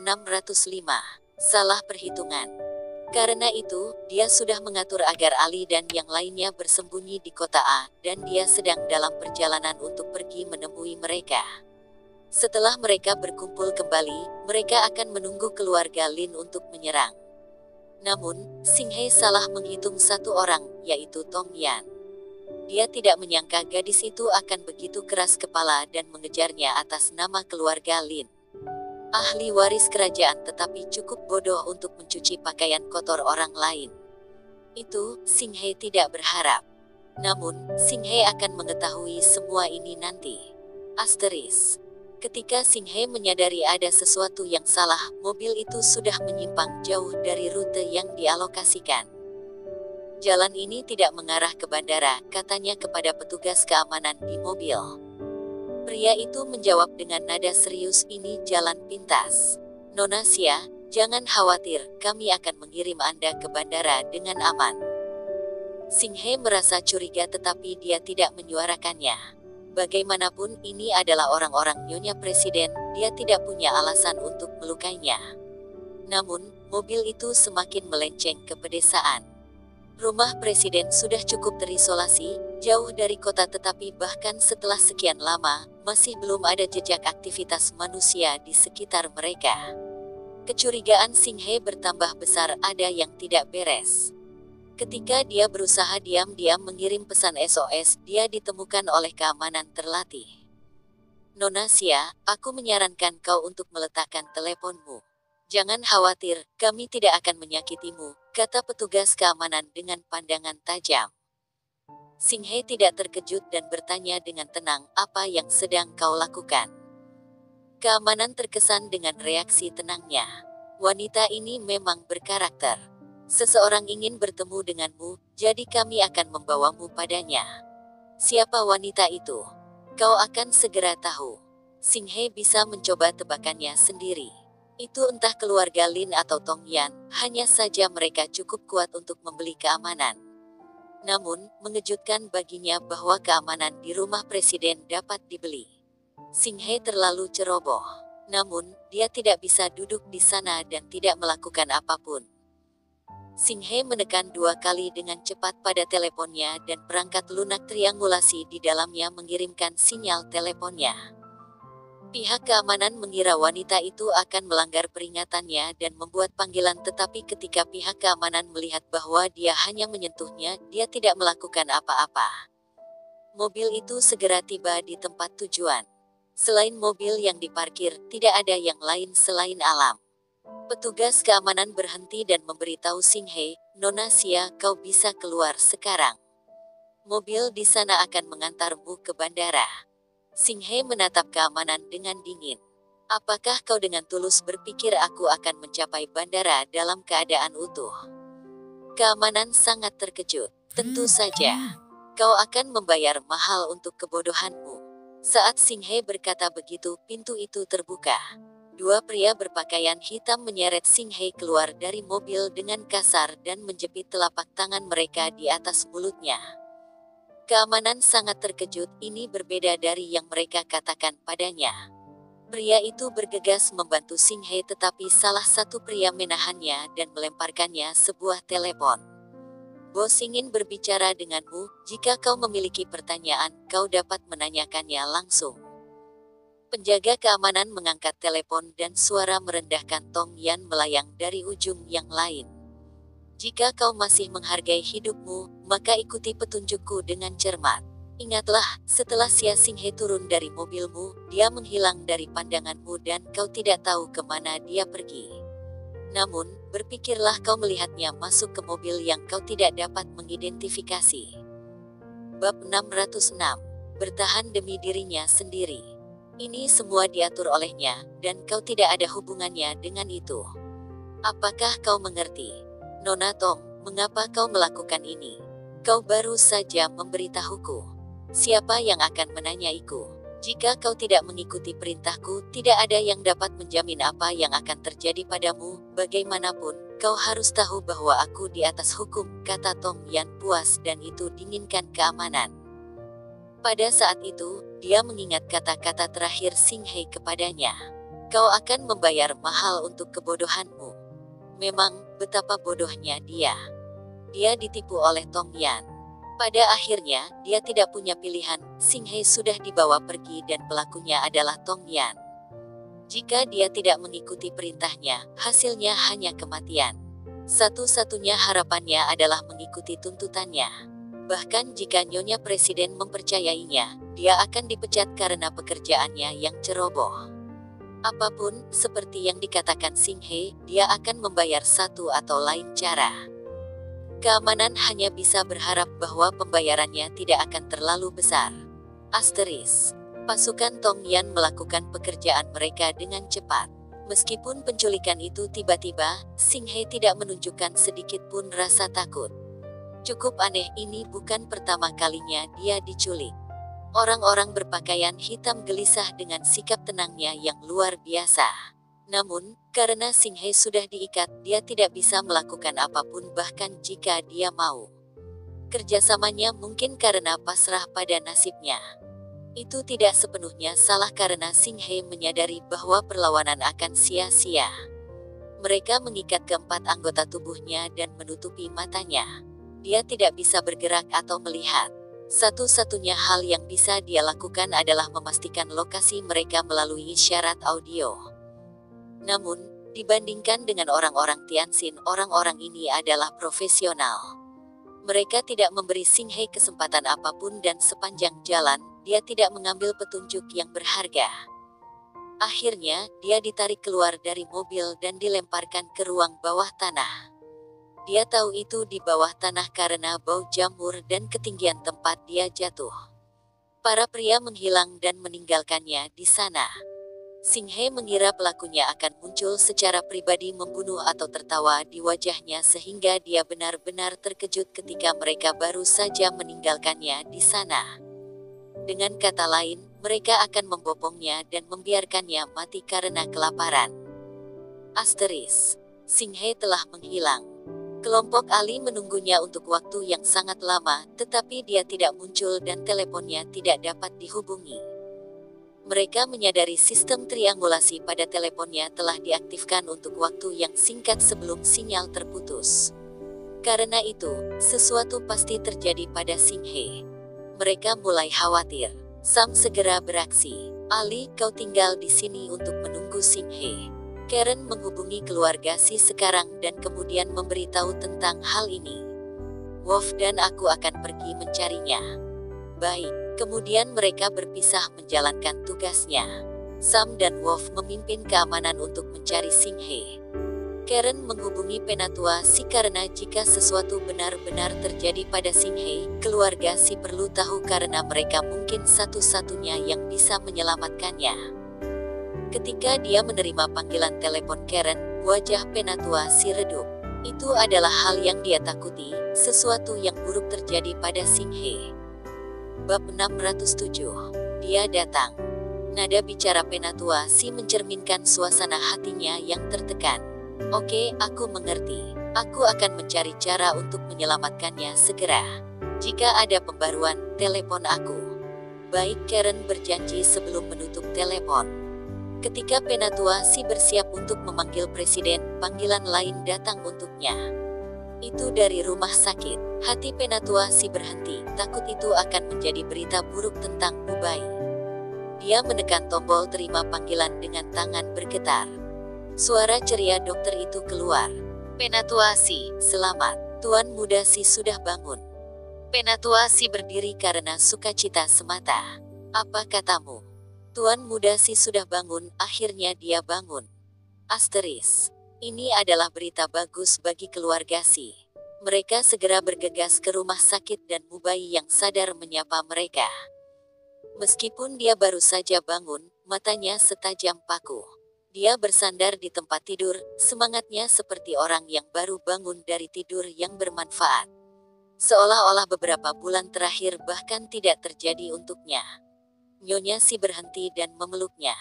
605. Salah perhitungan. Karena itu, dia sudah mengatur agar Ali dan yang lainnya bersembunyi di kota A, dan dia sedang dalam perjalanan untuk pergi menemui mereka. Setelah mereka berkumpul kembali, mereka akan menunggu keluarga Lin untuk menyerang. Namun, Sing He salah menghitung satu orang, yaitu Tong Yan. Dia tidak menyangka gadis itu akan begitu keras kepala dan mengejarnya atas nama keluarga Lin ahli waris kerajaan tetapi cukup bodoh untuk mencuci pakaian kotor orang lain. Itu, Sing He tidak berharap. Namun, Sing He akan mengetahui semua ini nanti. Asteris. Ketika Sing He menyadari ada sesuatu yang salah, mobil itu sudah menyimpang jauh dari rute yang dialokasikan. Jalan ini tidak mengarah ke bandara, katanya kepada petugas keamanan di mobil. Pria itu menjawab dengan nada serius ini jalan pintas. Nona Sia, jangan khawatir, kami akan mengirim Anda ke bandara dengan aman. Sing He merasa curiga tetapi dia tidak menyuarakannya. Bagaimanapun ini adalah orang-orang Nyonya Presiden, dia tidak punya alasan untuk melukainya. Namun, mobil itu semakin melenceng ke pedesaan. Rumah presiden sudah cukup terisolasi, jauh dari kota tetapi bahkan setelah sekian lama, masih belum ada jejak aktivitas manusia di sekitar mereka. Kecurigaan Sing He bertambah besar ada yang tidak beres. Ketika dia berusaha diam-diam mengirim pesan SOS, dia ditemukan oleh keamanan terlatih. Nona Sia, aku menyarankan kau untuk meletakkan teleponmu. Jangan khawatir, kami tidak akan menyakitimu, kata petugas keamanan dengan pandangan tajam. Sing He tidak terkejut dan bertanya dengan tenang, apa yang sedang kau lakukan? Keamanan terkesan dengan reaksi tenangnya. Wanita ini memang berkarakter. Seseorang ingin bertemu denganmu, jadi kami akan membawamu padanya. Siapa wanita itu? Kau akan segera tahu. Sing He bisa mencoba tebakannya sendiri. Itu entah keluarga Lin atau Tong Yan, hanya saja mereka cukup kuat untuk membeli keamanan. Namun, mengejutkan baginya bahwa keamanan di rumah presiden dapat dibeli. Sing He terlalu ceroboh. Namun, dia tidak bisa duduk di sana dan tidak melakukan apa pun. Sing He menekan dua kali dengan cepat pada teleponnya dan perangkat lunak triangulasi di dalamnya mengirimkan sinyal teleponnya. Pihak keamanan mengira wanita itu akan melanggar peringatannya dan membuat panggilan tetapi ketika pihak keamanan melihat bahwa dia hanya menyentuhnya, dia tidak melakukan apa-apa. Mobil itu segera tiba di tempat tujuan. Selain mobil yang diparkir, tidak ada yang lain selain alam. Petugas keamanan berhenti dan memberitahu Sing He, Nona Sia, kau bisa keluar sekarang. Mobil di sana akan mengantarmu ke bandara. Sing He menatap keamanan dengan dingin. Apakah kau dengan tulus berpikir aku akan mencapai bandara dalam keadaan utuh? Keamanan sangat terkejut. Tentu saja. Kau akan membayar mahal untuk kebodohanmu. Saat Sing He berkata begitu, pintu itu terbuka. Dua pria berpakaian hitam menyeret Sing He keluar dari mobil dengan kasar dan menjepit telapak tangan mereka di atas mulutnya. Keamanan sangat terkejut, ini berbeda dari yang mereka katakan padanya. Pria itu bergegas membantu Sing He tetapi salah satu pria menahannya dan melemparkannya sebuah telepon. Bos ingin berbicara denganmu, jika kau memiliki pertanyaan, kau dapat menanyakannya langsung. Penjaga keamanan mengangkat telepon dan suara merendahkan Tong Yan melayang dari ujung yang lain. Jika kau masih menghargai hidupmu, maka ikuti petunjukku dengan cermat. Ingatlah, setelah Xia Xinghe turun dari mobilmu, dia menghilang dari pandanganmu dan kau tidak tahu ke mana dia pergi. Namun, berpikirlah kau melihatnya masuk ke mobil yang kau tidak dapat mengidentifikasi. Bab 606 Bertahan demi dirinya sendiri. Ini semua diatur olehnya, dan kau tidak ada hubungannya dengan itu. Apakah kau mengerti? Nona Tong, mengapa kau melakukan ini? Kau baru saja memberitahuku. Siapa yang akan menanyaiku? Jika kau tidak mengikuti perintahku, tidak ada yang dapat menjamin apa yang akan terjadi padamu. Bagaimanapun, kau harus tahu bahwa aku di atas hukum, kata Tong Yan puas dan itu dinginkan keamanan. Pada saat itu, dia mengingat kata-kata terakhir Sing He kepadanya. kau akan membayar mahal untuk kebodohanmu. Memang, betapa bodohnya dia. Dia ditipu oleh Tong Yan. Pada akhirnya, dia tidak punya pilihan, Sing He sudah dibawa pergi dan pelakunya adalah Tong Yan. Jika dia tidak mengikuti perintahnya, hasilnya hanya kematian. Satu-satunya harapannya adalah mengikuti tuntutannya. Bahkan jika Nyonya Presiden mempercayainya, dia akan dipecat karena pekerjaannya yang ceroboh. Apa pun, seperti yang dikatakan Sing He, dia akan membayar satu atau lain cara. Keamanan hanya bisa berharap bahwa pembayarannya tidak akan terlalu besar. Asteris pasukan Tong Yan melakukan pekerjaan mereka dengan cepat. Meskipun penculikan itu tiba-tiba, Sing He tidak menunjukkan sedikit pun rasa takut. Cukup aneh ini bukan pertama kalinya dia diculik. Orang-orang berpakaian hitam gelisah dengan sikap tenangnya yang luar biasa. Namun, karena Sing He sudah diikat, dia tidak bisa melakukan apa pun bahkan jika dia mau. Kerjasamanya mungkin karena pasrah pada nasibnya. Itu tidak sepenuhnya salah karena Sing He menyadari bahwa perlawanan akan sia-sia. Mereka mengikat keempat anggota tubuhnya dan menutupi matanya. Dia tidak bisa bergerak atau melihat. Satu-satunya hal yang bisa dia lakukan adalah memastikan lokasi mereka melalui isyarat audio. Namun, dibandingkan dengan orang-orang Tianxin, orang-orang ini adalah profesional. Mereka tidak memberi Sing He kesempatan apa pun dan sepanjang jalan, dia tidak mengambil petunjuk yang berharga. Akhirnya, dia ditarik keluar dari mobil dan dilemparkan ke ruang bawah tanah. Dia tahu itu di bawah tanah karena bau jamur dan ketinggian tempat dia jatuh. Para pria menghilang dan meninggalkannya di sana. Sing He mengira pelakunya akan muncul secara pribadi membunuh atau tertawa di wajahnya sehingga dia benar-benar terkejut ketika mereka baru saja meninggalkannya di sana. Dengan kata lain, mereka akan membopongnya dan membiarkannya mati karena kelaparan. Asteris. Singhe telah menghilang. Kelompok Ali menunggunya untuk waktu yang sangat lama, tetapi dia tidak muncul dan teleponnya tidak dapat dihubungi. Mereka menyadari sistem triangulasi pada teleponnya telah diaktifkan untuk waktu yang singkat sebelum sinyal terputus. Karena itu, sesuatu pasti terjadi pada Singhe. Mereka mulai khawatir. Sam segera beraksi. Ali, kau tinggal di sini untuk menunggu Sing He. Karen menghubungi keluarga si sekarang dan kemudian memberitahu tentang hal ini. Wolf dan aku akan pergi mencarinya. Baik, kemudian mereka berpisah menjalankan tugasnya. Sam dan Wolf memimpin keamanan untuk mencari Sing He. Karen menghubungi Penatua Si karena jika sesuatu benar-benar terjadi pada Sing He, keluarga Si perlu tahu karena mereka mungkin satu-satunya yang bisa menyelamatkannya. Ketika dia menerima panggilan telepon Karen, wajah Penatua Si redup. Itu adalah hal yang dia takuti, sesuatu yang buruk terjadi pada Sing He. Bab 607. Dia datang. Nada bicara Penatua Si mencerminkan suasana hatinya yang tertekan. Oke, aku mengerti. Aku akan mencari cara untuk menyelamatkannya segera. Jika ada pembaruan, telepon aku. Baik Karen berjanji sebelum menutup telepon. Ketika Penatua si bersiap untuk memanggil presiden, panggilan lain datang untuknya. Itu dari rumah sakit. Hati Penatua si berhenti, takut itu akan menjadi berita buruk tentang Mubai. Dia menekan tombol terima panggilan dengan tangan bergetar. Suara ceria dokter itu keluar. Penatuasi, selamat. Tuan muda si sudah bangun. Penatuasi berdiri karena sukacita semata. Apa katamu? Tuan muda si sudah bangun, akhirnya dia bangun. Asteris. Ini adalah berita bagus bagi keluarga si. Mereka segera bergegas ke rumah sakit dan Mubai yang sadar menyapa mereka. Meskipun dia baru saja bangun, matanya setajam paku. Dia bersandar di tempat tidur, semangatnya seperti orang yang baru bangun dari tidur yang bermanfaat. Seolah-olah beberapa bulan terakhir bahkan tidak terjadi untuknya. Nyonya si berhenti dan memeluknya.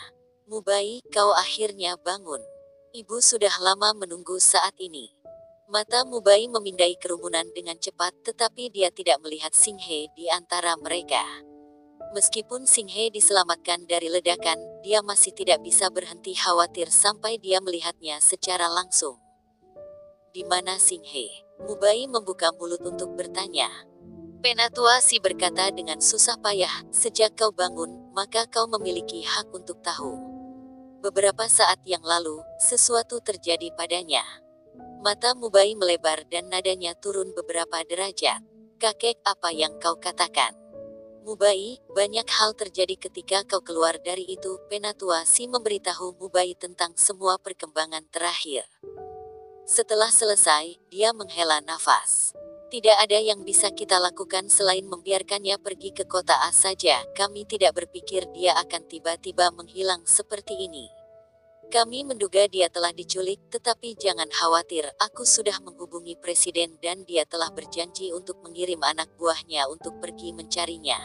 Mubai, kau akhirnya bangun. Ibu sudah lama menunggu saat ini. Mata Mubai memindai kerumunan dengan cepat tetapi dia tidak melihat Singhe di antara mereka. Meskipun Singhe diselamatkan dari ledakan, dia masih tidak bisa berhenti khawatir sampai dia melihatnya secara langsung. Di mana Singhe? Mubai membuka mulut untuk bertanya. Penatua si berkata dengan susah payah, sejak kau bangun, maka kau memiliki hak untuk tahu. Beberapa saat yang lalu, sesuatu terjadi padanya. Mata Mubai melebar dan nadanya turun beberapa derajat. Kakek, apa yang kau katakan? Mubai, banyak hal terjadi ketika kau keluar dari itu. Penatua si memberitahu Mubai tentang semua perkembangan terakhir. Setelah selesai, dia menghela nafas. Tidak ada yang bisa kita lakukan selain membiarkannya pergi ke kota A saja. Kami tidak berpikir dia akan tiba-tiba menghilang seperti ini. Kami menduga dia telah diculik, tetapi jangan khawatir, aku sudah menghubungi presiden dan dia telah berjanji untuk mengirim anak buahnya untuk pergi mencarinya.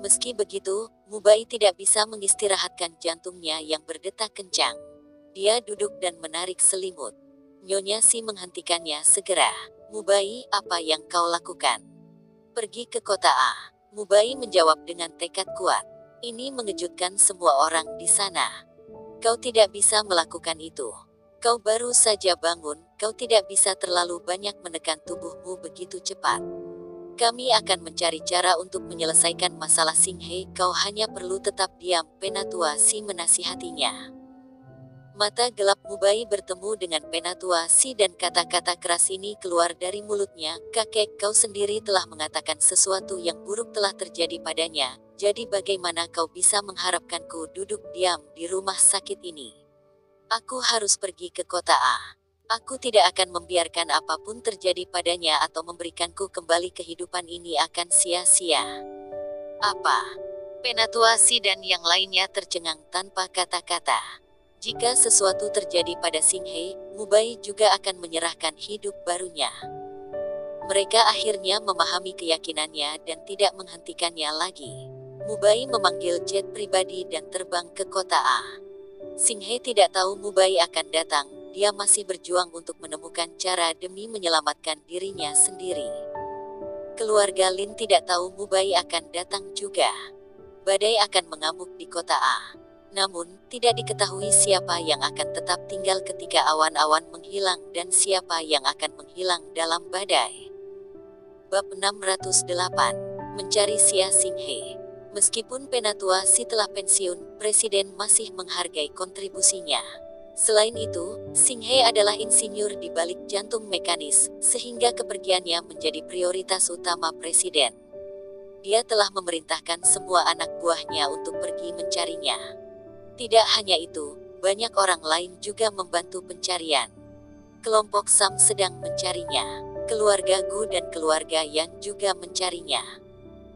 Meski begitu, Mubai tidak bisa mengistirahatkan jantungnya yang berdetak kencang. Dia duduk dan menarik selimut. Nyonya Si menghentikannya segera. Mubai, apa yang kau lakukan? Pergi ke kota A. Mubai menjawab dengan tekad kuat. Ini mengejutkan semua orang di sana. Kau tidak bisa melakukan itu. Kau baru saja bangun, kau tidak bisa terlalu banyak menekan tubuhmu begitu cepat. Kami akan mencari cara untuk menyelesaikan masalah Singhe, kau hanya perlu tetap diam, Penatua Si menasihatinya. Mata gelap Mubai bertemu dengan Penatua Si dan kata-kata keras ini keluar dari mulutnya, kakek kau sendiri telah mengatakan sesuatu yang buruk telah terjadi padanya, jadi bagaimana kau bisa mengharapkanku duduk diam di rumah sakit ini? Aku harus pergi ke kota A. Aku tidak akan membiarkan apa pun terjadi padanya atau memberikanku kembali kehidupan ini akan sia-sia. Apa? Penatuasi dan yang lainnya tercengang tanpa kata-kata. Jika sesuatu terjadi pada Singhe, Mubai juga akan menyerahkan hidup barunya. Mereka akhirnya memahami keyakinannya dan tidak menghentikannya lagi. Mubai memanggil jet pribadi dan terbang ke kota A. Singhe tidak tahu Mubai akan datang, dia masih berjuang untuk menemukan cara demi menyelamatkan dirinya sendiri. Keluarga Lin tidak tahu Mubai akan datang juga. Badai akan mengamuk di kota A. Namun, tidak diketahui siapa yang akan tetap tinggal ketika awan-awan menghilang dan siapa yang akan menghilang dalam badai. Bab 608 Mencari Sia Singhe Meskipun Penatua si telah pensiun, Presiden masih menghargai kontribusinya. Selain itu, Singhe adalah insinyur di balik jantung mekanis, sehingga kepergiannya menjadi prioritas utama Presiden. Dia telah memerintahkan semua anak buahnya untuk pergi mencarinya. Tidak hanya itu, banyak orang lain juga membantu pencarian. Kelompok Sam sedang mencarinya. Keluarga Gu dan keluarga Yan juga mencarinya.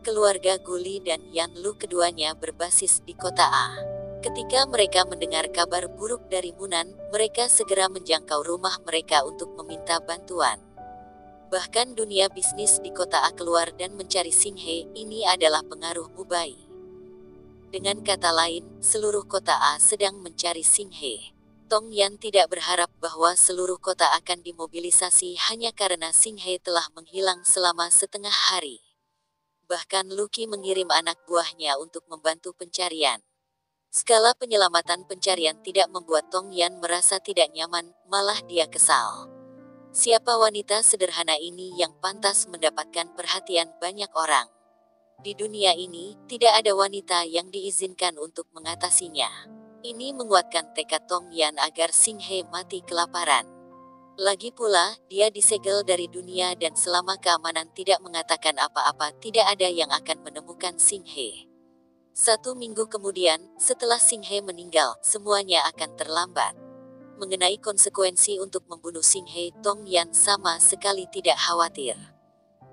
Keluarga Guli dan Yan Lu keduanya berbasis di kota A. Ketika mereka mendengar kabar buruk dari Munan, mereka segera menjangkau rumah mereka untuk meminta bantuan. Bahkan dunia bisnis di kota A keluar dan mencari Singhe, ini adalah pengaruh Mubai. Dengan kata lain, seluruh kota A sedang mencari Singhe. Tong Yan tidak berharap bahwa seluruh kota akan dimobilisasi hanya karena Singhe telah menghilang selama setengah hari. Bahkan Lucky mengirim anak buahnya untuk membantu pencarian. Skala penyelamatan pencarian tidak membuat Tong Yan merasa tidak nyaman, malah dia kesal. Siapa wanita sederhana ini yang pantas mendapatkan perhatian banyak orang? Di dunia ini, tidak ada wanita yang diizinkan untuk mengatasinya. Ini menguatkan tekad Tong Yan agar Sing He mati kelaparan. Lagi pula, dia disegel dari dunia dan selama keamanan tidak mengatakan apa-apa tidak ada yang akan menemukan Singhe. Satu minggu kemudian, setelah Singhe meninggal, semuanya akan terlambat. Mengenai konsekuensi untuk membunuh Singhe, Tong Yan sama sekali tidak khawatir.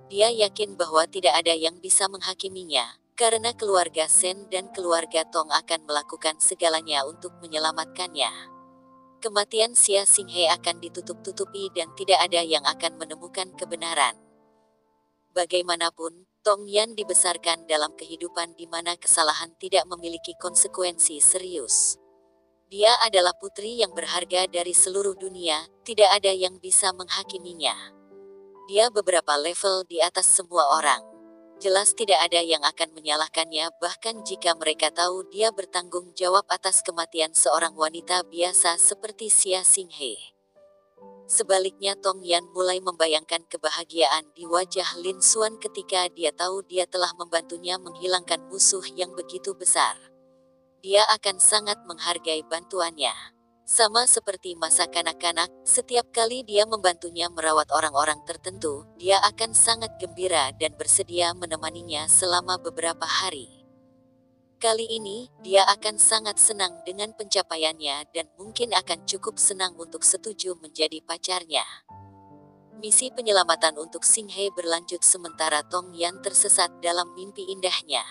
Dia yakin bahwa tidak ada yang bisa menghakiminya, karena keluarga Sen dan keluarga Tong akan melakukan segalanya untuk menyelamatkannya. Kematian Xia Xinghe akan ditutup-tutupi dan tidak ada yang akan menemukan kebenaran. Bagaimanapun, Tong Yan dibesarkan dalam kehidupan di mana kesalahan tidak memiliki konsekuensi serius. Dia adalah putri yang berharga dari seluruh dunia, tidak ada yang bisa menghakiminya. Dia beberapa level di atas semua orang. jelas tidak ada yang akan menyalahkannya bahkan jika mereka tahu dia bertanggung jawab atas kematian seorang wanita biasa seperti Xia Xinghe. Sebaliknya Tong Yan mulai membayangkan kebahagiaan di wajah Lin Xuan ketika dia tahu dia telah membantunya menghilangkan musuh yang begitu besar. Dia akan sangat menghargai bantuannya. Sama seperti masa kanak-kanak, setiap kali dia membantunya merawat orang-orang tertentu, dia akan sangat gembira dan bersedia menemaninya selama beberapa hari. Kali ini, dia akan sangat senang dengan pencapaiannya dan mungkin akan cukup senang untuk setuju menjadi pacarnya. Misi penyelamatan untuk Singhe berlanjut sementara Tong Yan tersesat dalam mimpi indahnya.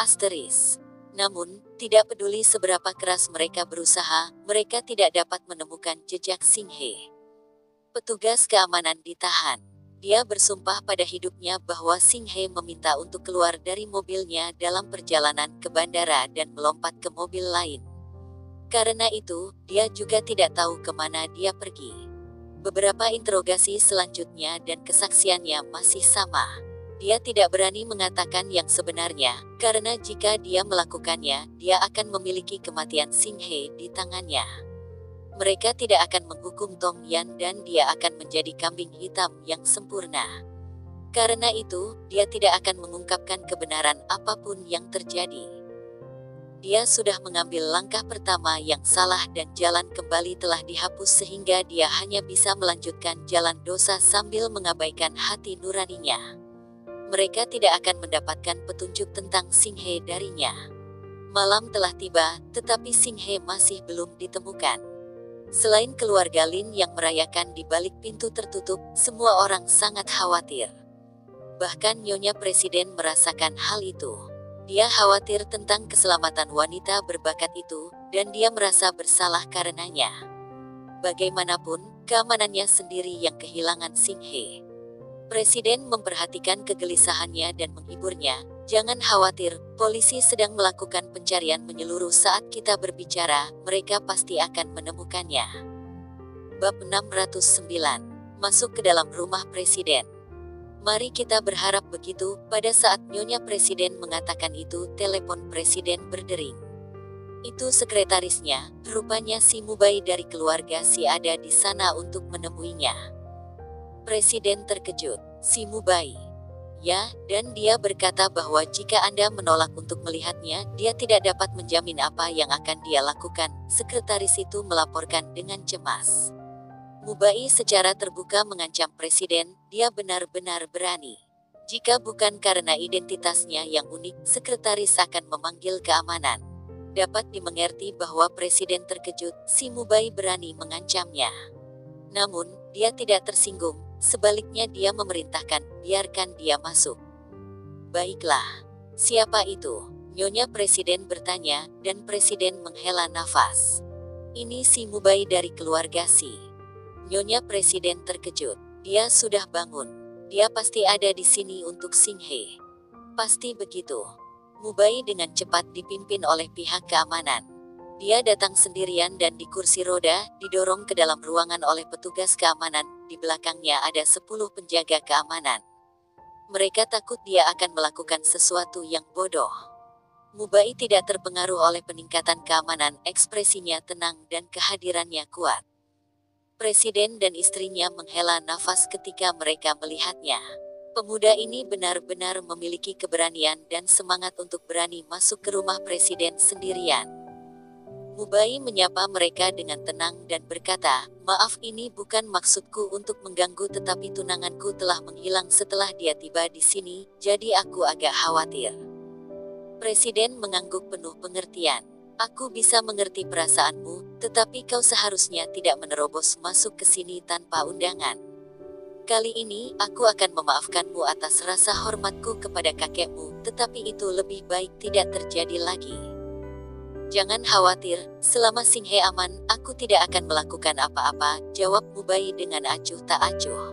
Asteris namun, tidak peduli seberapa keras mereka berusaha, mereka tidak dapat menemukan jejak Singhe. Petugas keamanan ditahan. Dia bersumpah pada hidupnya bahwa Singhe meminta untuk keluar dari mobilnya dalam perjalanan ke bandara dan melompat ke mobil lain. Karena itu, dia juga tidak tahu ke mana dia pergi. Beberapa interogasi selanjutnya dan kesaksiannya masih sama. Dia tidak berani mengatakan yang sebenarnya, karena jika dia melakukannya, dia akan memiliki kematian Singhe di tangannya. Mereka tidak akan menghukum Tong Yan dan dia akan menjadi kambing hitam yang sempurna. Karena itu, dia tidak akan mengungkapkan kebenaran apa pun yang terjadi. Dia sudah mengambil langkah pertama yang salah dan jalan kembali telah dihapus sehingga dia hanya bisa melanjutkan jalan dosa sambil mengabaikan hati nuraninya mereka tidak akan mendapatkan petunjuk tentang Singhe darinya. Malam telah tiba, tetapi Singhe masih belum ditemukan. Selain keluarga Lin yang merayakan di balik pintu tertutup, semua orang sangat khawatir. Bahkan Nyonya Presiden merasakan hal itu. Dia khawatir tentang keselamatan wanita berbakat itu, dan dia merasa bersalah karenanya. Bagaimanapun, keamanannya sendiri yang kehilangan Singhe. Presiden memperhatikan kegelisahannya dan menghiburnya. Jangan khawatir, polisi sedang melakukan pencarian menyeluruh saat kita berbicara, mereka pasti akan menemukannya. Bab 609. Masuk ke dalam rumah presiden. Mari kita berharap begitu, pada saat Nyonya Presiden mengatakan itu, telepon presiden berdering. Itu sekretarisnya, rupanya si Mubai dari keluarga si ada di sana untuk menemuinya. Presiden terkejut, si Mubai. Ya, dan dia berkata bahwa jika Anda menolak untuk melihatnya, dia tidak dapat menjamin apa yang akan dia lakukan. Sekretaris itu melaporkan dengan cemas. Mubai secara terbuka mengancam presiden, dia benar-benar berani. Jika bukan karena identitasnya yang unik, sekretaris akan memanggil keamanan. Dapat dimengerti bahwa presiden terkejut, si Mubai berani mengancamnya. Namun, dia tidak tersinggung, Sebaliknya dia memerintahkan, biarkan dia masuk. Baiklah. Siapa itu? Nyonya Presiden bertanya, dan Presiden menghela nafas. Ini si Mubai dari keluarga si. Nyonya Presiden terkejut. Dia sudah bangun. Dia pasti ada di sini untuk Singhe. Pasti begitu. Mubai dengan cepat dipimpin oleh pihak keamanan. Dia datang sendirian dan di kursi roda, didorong ke dalam ruangan oleh petugas keamanan, di belakangnya ada sepuluh penjaga keamanan. Mereka takut dia akan melakukan sesuatu yang bodoh. Mubai tidak terpengaruh oleh peningkatan keamanan, ekspresinya tenang dan kehadirannya kuat. Presiden dan istrinya menghela nafas ketika mereka melihatnya. Pemuda ini benar-benar memiliki keberanian dan semangat untuk berani masuk ke rumah presiden sendirian. Mubai menyapa mereka dengan tenang dan berkata, maaf ini bukan maksudku untuk mengganggu tetapi tunanganku telah menghilang setelah dia tiba di sini, jadi aku agak khawatir. Presiden mengangguk penuh pengertian. Aku bisa mengerti perasaanmu, tetapi kau seharusnya tidak menerobos masuk ke sini tanpa undangan. Kali ini, aku akan memaafkanmu atas rasa hormatku kepada kakekmu, tetapi itu lebih baik tidak terjadi lagi. Jangan khawatir, selama Singhe aman, aku tidak akan melakukan apa-apa, jawab Mubai dengan acuh tak acuh.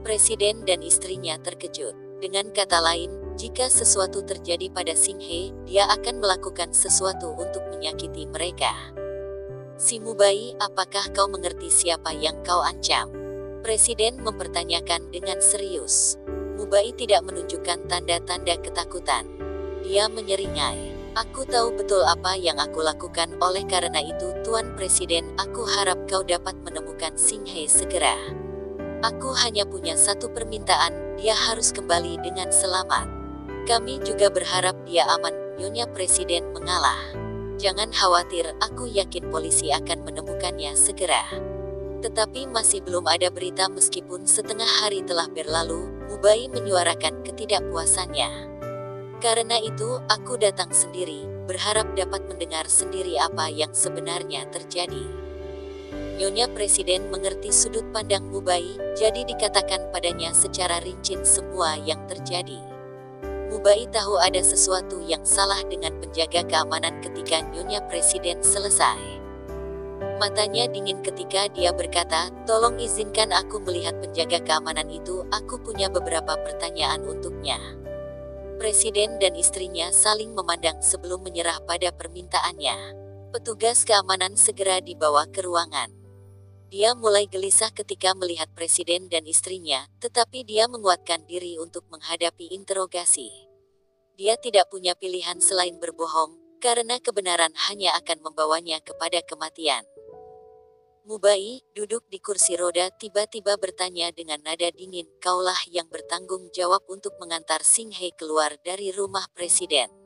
Presiden dan istrinya terkejut. Dengan kata lain, jika sesuatu terjadi pada Singhe, dia akan melakukan sesuatu untuk menyakiti mereka. Si Mubai, apakah kau mengerti siapa yang kau ancam? Presiden mempertanyakan dengan serius. Mubai tidak menunjukkan tanda-tanda ketakutan. Dia menyeringai. Aku tahu betul apa yang aku lakukan oleh karena itu Tuan Presiden aku harap kau dapat menemukan Singhe segera. Aku hanya punya satu permintaan, dia harus kembali dengan selamat. Kami juga berharap dia aman, Nyonya Presiden mengalah. Jangan khawatir, aku yakin polisi akan menemukannya segera. Tetapi masih belum ada berita meskipun setengah hari telah berlalu, Mubai menyuarakan ketidakpuasannya. Karena itu, aku datang sendiri, berharap dapat mendengar sendiri apa yang sebenarnya terjadi. Nyonya Presiden mengerti sudut pandang Mubai, jadi dikatakan padanya secara rinci semua yang terjadi. Mubai tahu ada sesuatu yang salah dengan penjaga keamanan ketika Nyonya Presiden selesai. Matanya dingin ketika dia berkata, tolong izinkan aku melihat penjaga keamanan itu, aku punya beberapa pertanyaan untuknya. Presiden dan istrinya saling memandang sebelum menyerah pada permintaannya. Petugas keamanan segera dibawa ke ruangan. Dia mulai gelisah ketika melihat presiden dan istrinya, tetapi dia menguatkan diri untuk menghadapi interogasi. Dia tidak punya pilihan selain berbohong, karena kebenaran hanya akan membawanya kepada kematian. Mubai, duduk di kursi roda, tiba-tiba bertanya dengan nada dingin, kaulah yang bertanggung jawab untuk mengantar Singhe keluar dari rumah presiden.